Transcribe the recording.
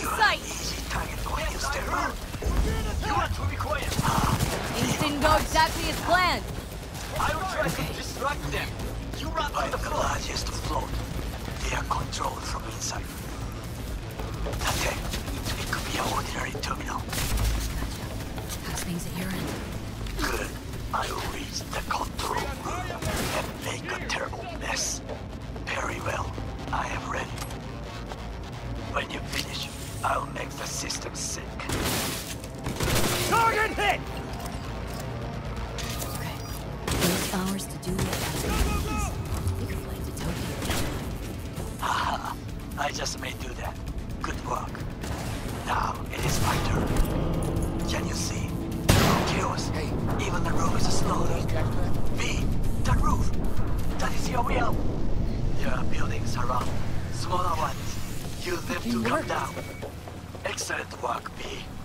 in sight! Things didn't go exactly as planned. I will try to distract them. You run on the largest float. They are controlled from inside. Tate, it could be an ordinary terminal. How's things at your end? Good. I will reach the control room and make a terrible mess. Very well. I am ready. When you finish, I'll make the system sick. Target hit! Okay. Eight hours to do it as it is. We could fly to Tokyo. Haha, I just may do that. Good work. Now it is my turn. Can you see? Chaos. Hey. Even the roof is slowly. V, that roof. That is your way out. There are buildings around. Smaller ones. You live to come down. Excellent work, V.